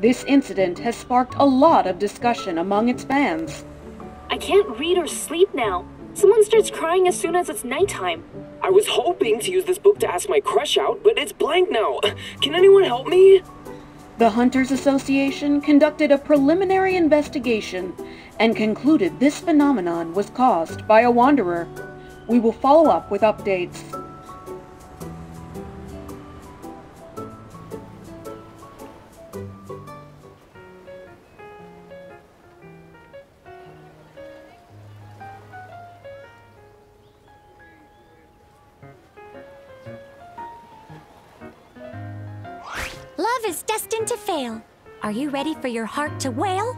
This incident has sparked a lot of discussion among its fans. I can't read or sleep now. Someone starts crying as soon as it's nighttime. I was hoping to use this book to ask my crush out, but it's blank now. Can anyone help me? The Hunters Association conducted a preliminary investigation and concluded this phenomenon was caused by a wanderer. We will follow up with updates. You ready for your heart to wail?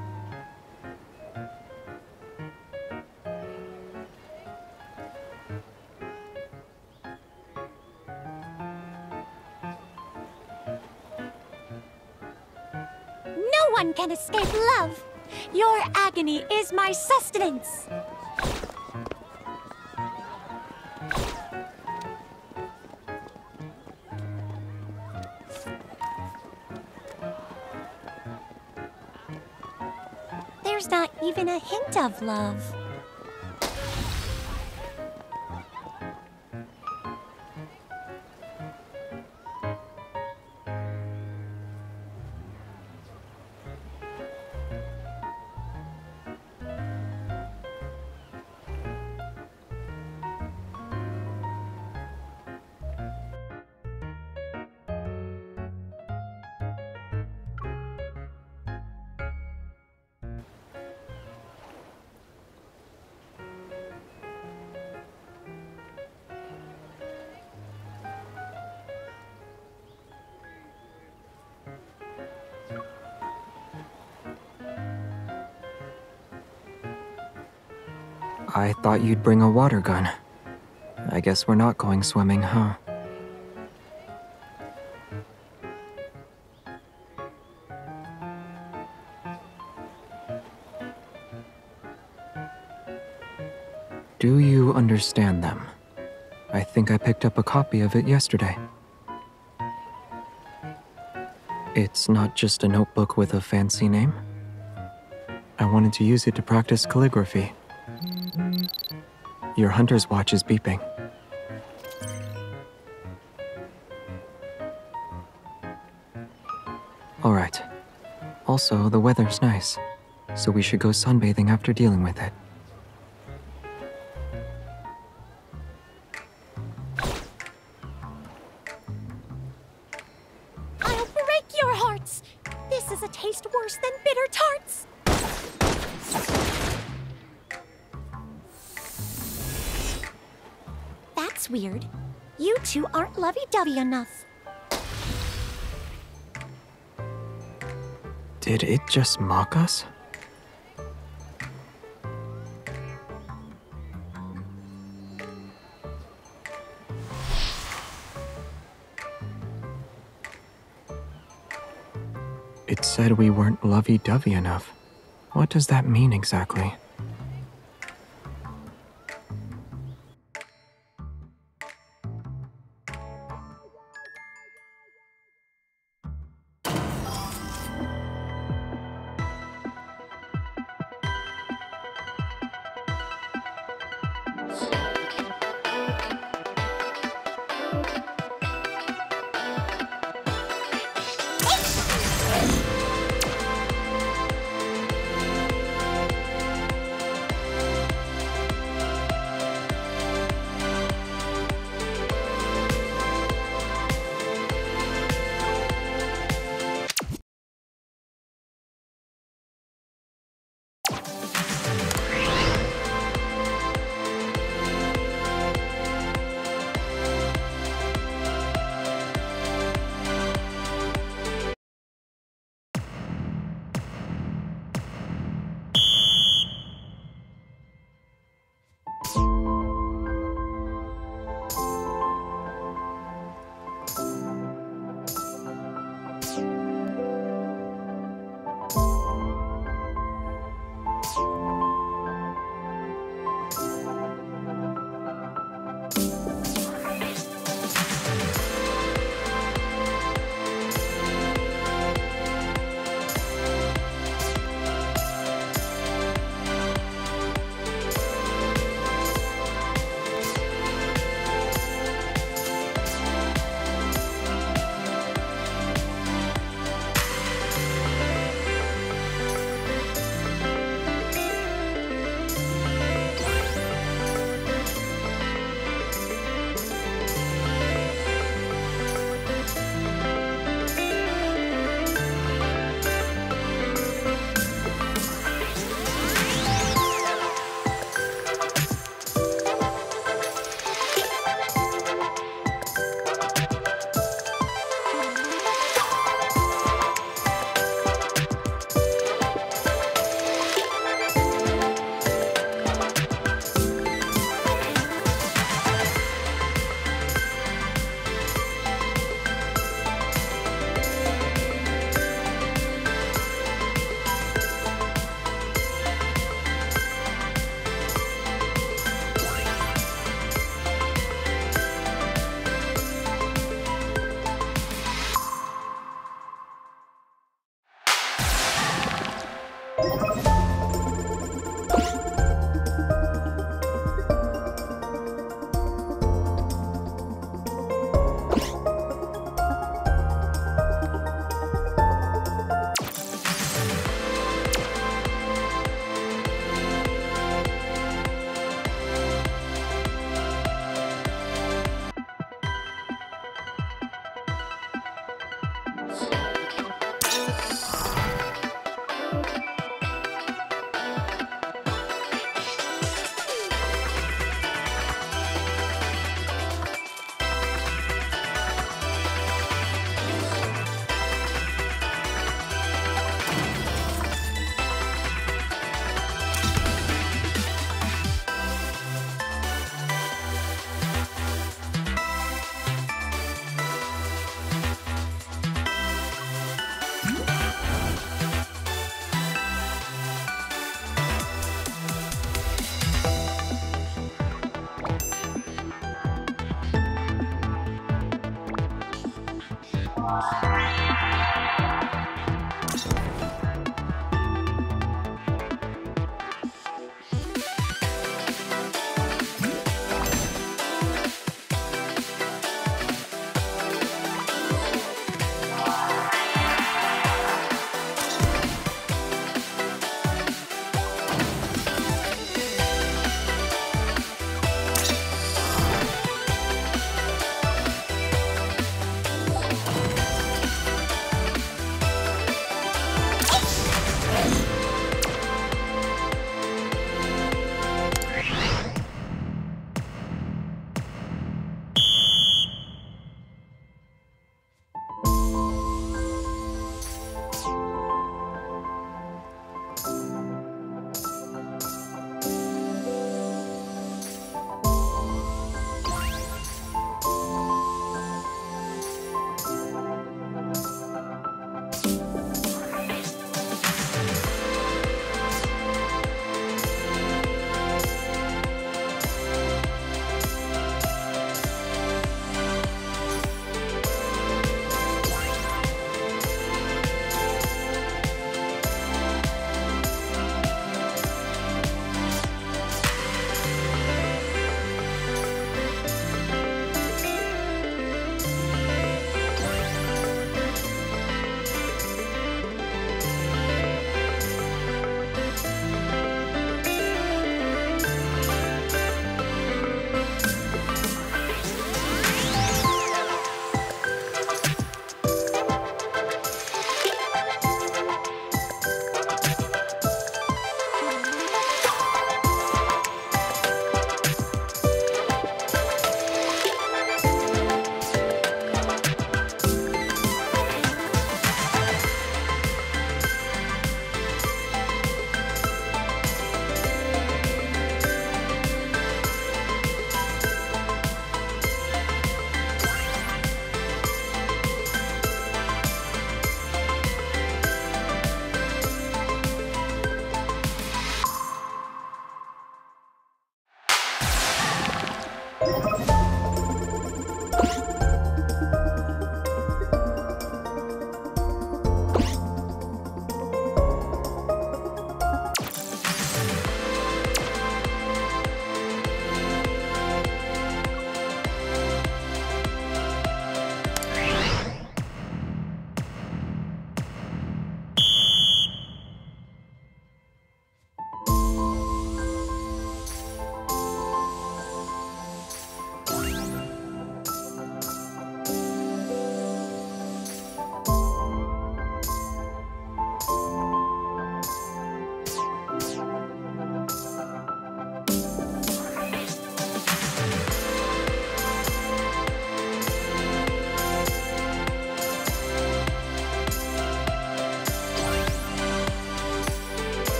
No one can escape love. Your agony is my sustenance. There's not even a hint of love. I thought you'd bring a water gun. I guess we're not going swimming, huh? Do you understand them? I think I picked up a copy of it yesterday. It's not just a notebook with a fancy name. I wanted to use it to practice calligraphy. Your hunter's watch is beeping. Alright. Also, the weather's nice, so we should go sunbathing after dealing with it. I'll break your hearts! This is a taste worse than bitter tarts! That's weird. You two aren't lovey-dovey enough. Did it just mock us? It said we weren't lovey dovey enough. What does that mean exactly? Música